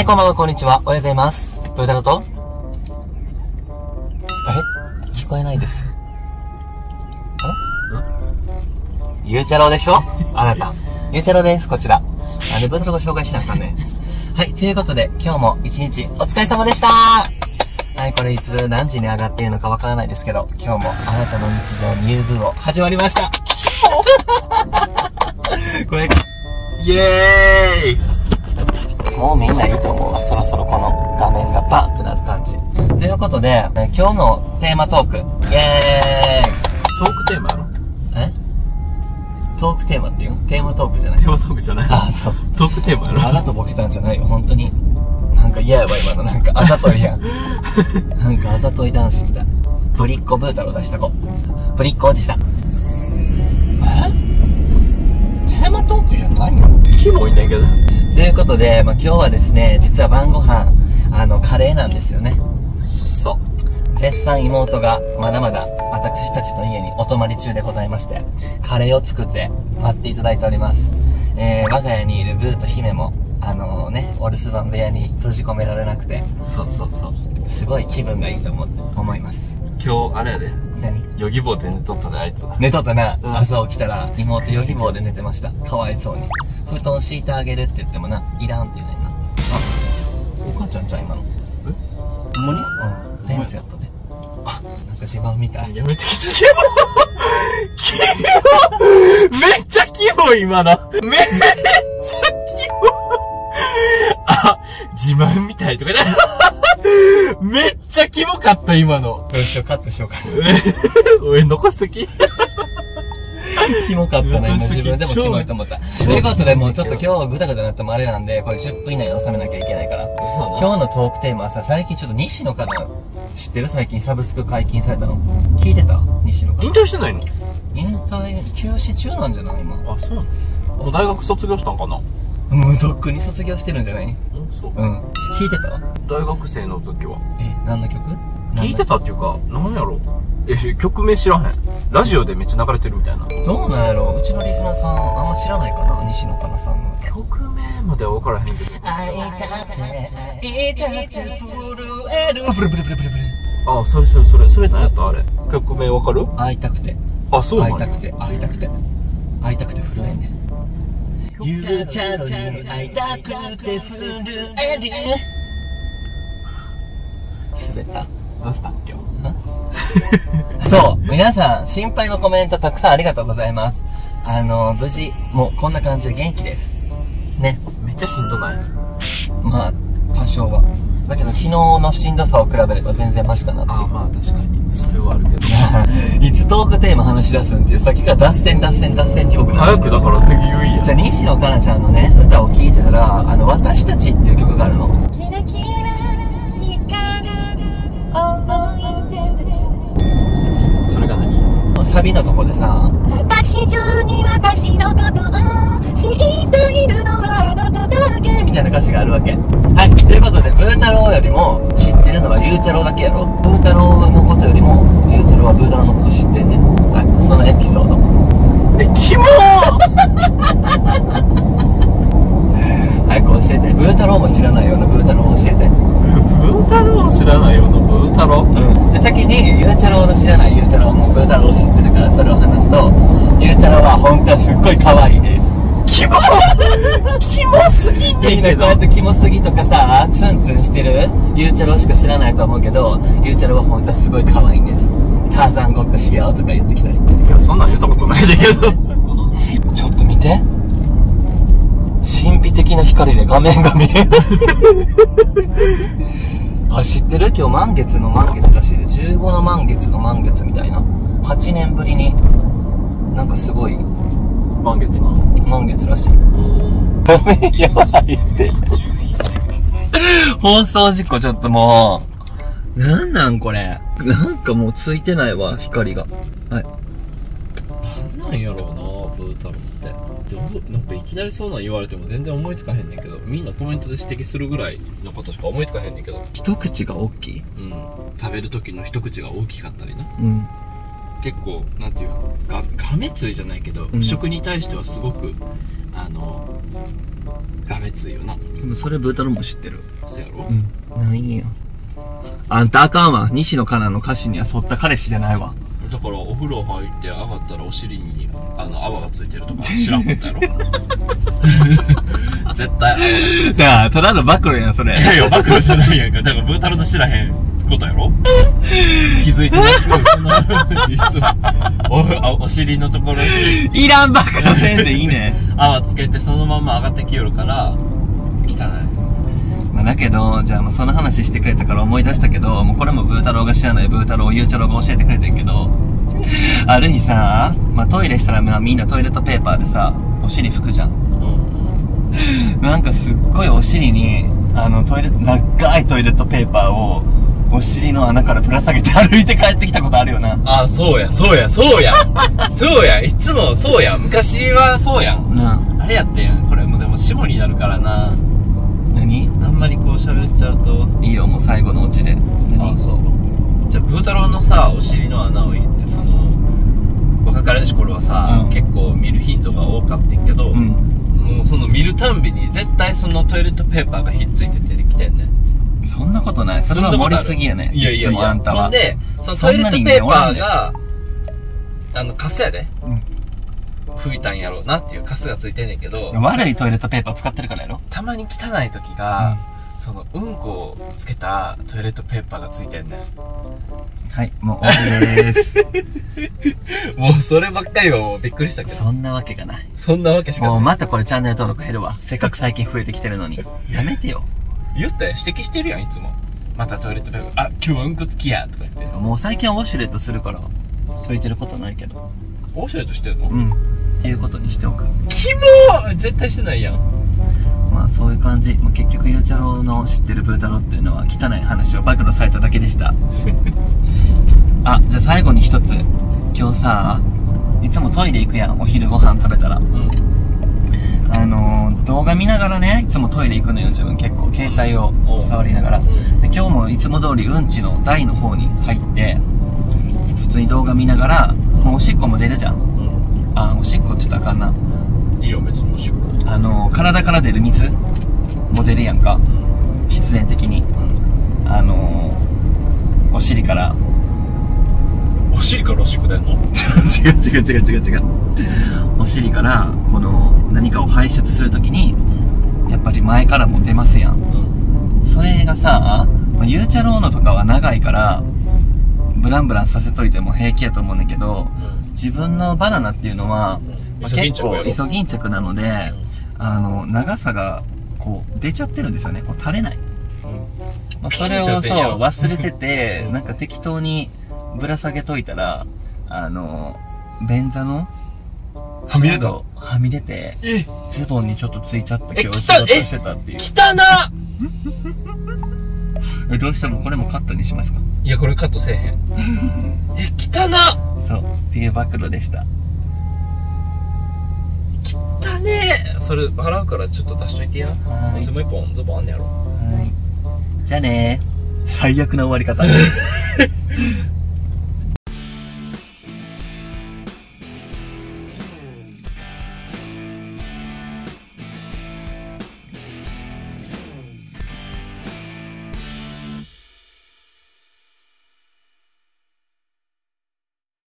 はい、こんばんは、こんにちは。おはようございます。ブータロと？え聞こえないです。あれゆうちゃろうでしょ？あなた。ゆうちゃろうです、こちら。あの、ブータロご紹介しなあかんね。はい、ということで、今日も一日お疲れ様でしたはい、これいつ何時に上がっているのかわからないですけど、今日もあなたの日常に UV を始まりました。これ、イエーイもうみんないいと思うわ。そろそろこの画面がバンってなる感じ。ということで、え今日のテーマトーク。イエーイトークテーマやろえ？トークテーマっていうの？テーマトークじゃないテーマトークじゃないあ、そう。トークテーマやろあざとボケたんじゃないよ、本当に。なんか嫌やわ、今の。なんかあざといやん。なんかあざとい男子みたい。ぶりっ子ブータロー出した子。ぶりっ子おじさん。え？テーマトークじゃないよ。キモいねんけど。ということで、まあ、今日はですね、実は晩ご飯、あの、カレーなんですよね。そう。絶賛妹がまだまだ私たちの家にお泊まり中でございまして、カレーを作って待っていただいております。えー、我が家にいるブーと姫も、あのね、お留守番部屋に閉じ込められなくて、そうそうそう。すごい気分がいいと思思います。今日、あれやで。何？ヨギボーで寝とったで、あいつ。寝とったな、うん朝起きたら妹ヨギボーで寝てました。かわいそうに。布団敷いてあげるって言ってもな、いらんって言うねんな。あ、お母ちゃんちゃん今の？え？ほんまに？うん、電池やったね。あ、なんか自慢みたい。やめて、キモキモめっちゃキモい、今の。めっちゃキモあ、自慢みたいとかね。めっちゃキモかった、今の。どうしよう、カットしようか。え、おい、残しとき。キモかったね。もう超自分でもキモいと思った。ということで、もうちょっと今日グダグダなってもあれなんで、これ10分以内に収めなきゃいけないから。今日のトークテーマはさ、最近ちょっと西野かな知ってる？最近サブスク解禁されたの。聞いてた？西野か引退してないの？引退、休止中なんじゃない？今。あ、そうなの？もう大学卒業したんかな？もうとっくに卒業してるんじゃない？うん、そう。うん。聞いてた？大学生の時は。え、何の曲？聞いてたっていうか、なんやろえ、曲名知らへん。ラジオでめっちゃ流れてるみたいな。どうなんやろうちのリスナーさん、あんま知らないかな西野かなさんの歌。曲名までは分からへんけど。会いたくて、会いたくて震える。ブルブルブルブルブル。あ、それそれそれ。それ何やった？あれ。曲名分かる？会いたくて。あ、そうなんや会いたくて、会いたくて。会いたくて震えんねん。ゆうちゃろに会いたくて震える。滑ったどうした今日？そう、皆さん、心配のコメントたくさんありがとうございます。あの、無事、もうこんな感じで元気です。ね。めっちゃしんどない？まあ、多少は。だけど、昨日のしんどさを比べれば全然マシかなっていうあ、まあ確かに。それはあるけど。いつトークテーマ話し出すんっていう、さっきから脱線脱線脱線地獄なん早くだから言いや。じゃあ、西野カナちゃんのね、歌を聴いてたら、あの、私たちっていう曲があるの。キラキラ光る思い出たちそれが何？サビのとこでさ、私中に私のことを知っているのはあなただけみたいな歌詞があるわけ。はい。ということで、ブー太郎よりも知ってるのはゆうちゃろうだけやろブー太郎のことよりも、ゆうちゃろうはブー太郎のこと知ってんねん。はい。そのエピソード。え、キモ早く教えて。ブー太郎も知らないようなブー太郎を教えて。ブー太郎を知らないようなブー太郎うん。で、先に、ゆうちゃろうの知らないゆうちゃろうもブー太郎を知ってるから、それを話すと、ゆうちゃろうは本当はすっごい可愛いです。キモキモすぎんみんなこうやってキモすぎとかさ、ツンツンしてる？ゆうちゃろうしか知らないと思うけど、ゆうちゃろうは本当はすごい可愛いんです。ターザンごっこしようとか言ってきたり。いや、そんなん言ったことないだけど。ちょっと見て。神秘的な光で画面が見える。あ、知ってる？今日満月の満月らしいで。15の満月の満月みたいな。8年ぶりに、なんかすごい満月な。満月らしい。うん。画面やばい。って。放送事故ちょっともう、なんなんこれ。なんかもうつい。てない。わ、光が。はい。なんなんやろうなブー太郎ってどうなんかい。きなりそうなん言われても全然思い。つかへんねんけどみんなコメントで指摘するぐらい。のことしか思い。つかへんねんけど一口が大きい。うん食べる時の一口が大きかったりなうん。結構なんていうの？ががめついじゃないけど、うん食に対してはすごくあのがめついよなでもそれブータロンも知ってる。そうやろ？うん。ないよ。あんたあかんわ。西野カナの歌詞には沿った彼氏じゃないわ。だからお風呂入って上がったらお尻にあの泡がついてるとか知らんことやろ 絶対泡がついてるだから、ただの暴露やん、それ。いやいや暴露じゃないやんかだからブータロの知らへんことやろ？気づいてなくそのおおお尻のところに。いらん暴露せんでいいね。泡つけてそのまま上がってきよるから汚い。まあ、だけど、じゃあもうその話してくれたから思い出したけど、もうこれもブー太郎が知らないブー太郎、ゆうちゃろうが教えてくれてんけど、ある日さ、まあ、トイレしたらまあみんなトイレットペーパーでさ、お尻拭くじゃん。うん。なんかすっごいお尻に、あのトイレ長いトイレットペーパーを、お尻の穴からぶら下げて歩いて帰ってきたことあるよな。あそうやそうやそうや。そうや いつもそうや。昔はそうやん。なあ。れやってん。これもうでも下になるからな。何？あんまりこう喋っちゃうと。いいよ、もう最後のオチで。あそう。じゃあブー太郎のさお尻の穴をその若かりし頃はさ、うん。結構見る頻度が多かったんけど、うん。もうその見るたんびに絶対そのトイレットペーパーがひっついて出てきてんねんそんなことない。それは盛りすぎやね。いやいやいやあんたは。ほんでそのトイレットペーパーがあのカスやでうん拭いたんやろうなっていうカスがついてんねんけど悪いトイレットペーパー使ってるからやろたまに汚い時が、そのうんこをつけたトイレットペーパーがついてんねはい、もう終わりです。ん もうそればっかりはもうびっくりしたけどそんなわけがない。そんなわけしかないもうまたこれチャンネル登録減るわ。せっかく最近増えてきてるのに。やめてよ。言ったよ指摘してるやんいつもまたトイレットペーパーあ今日はうんこつきやとか言ってもう最近はウォシュレットするから、ついてることないけど。オシュレットしてんの、うん。っていうことにしておく。キモ絶対してないやんまあそういう感じ。まあ、結局ゆうちゃろうの知ってるブー太郎っていうのは汚い話を暴露されただけでした。あ、じゃあ最後に一つ。今日さ、いつもトイレ行くやん。お昼ご飯食べたら。うんあのー、動画見ながらね、いつもトイレ行くのよ、自分結構。携帯をうん触りながら。うんで今日もいつも通りうんちの台の方に入って、普通に動画見ながら、もうおしっこも出るじゃん。うあ、おしっこって言ったらあかんな。んいいよ別におしっこあのー、体から出る水も出るやんか。うん必然的に。うんあのー、お尻から。お尻からおしっこ出んの？違う違う違う違う違う。お尻から、この、何かを排出するときに、やっぱり前からも出ますやん。うん。それがさ、まあ、ゆうちゃろうのとかは長いから、ブランブランさせといても平気やと思うねんだけど、自分のバナナっていうのは、まあ結構イソギンチャクなので、あの、長さが、こう、出ちゃってるんですよね。こう、垂れない。まあ、それをそう、忘れててう、ん。なんか適当にぶら下げといたら、あの、便座の、はみ出た？はみ出て、え？ズボンにちょっとついちゃったえ今日仕来た？事してたっていう。汚な！えどうしてもこれもカットにしますか？いやこれカットせえへん。え汚な！そう、っていう暴露でした。汚ね！えそれ払うからちょっと出しといてや。はーい。もう一本ズボンあんねやろ。はい。じゃあねー。最悪な終わり方。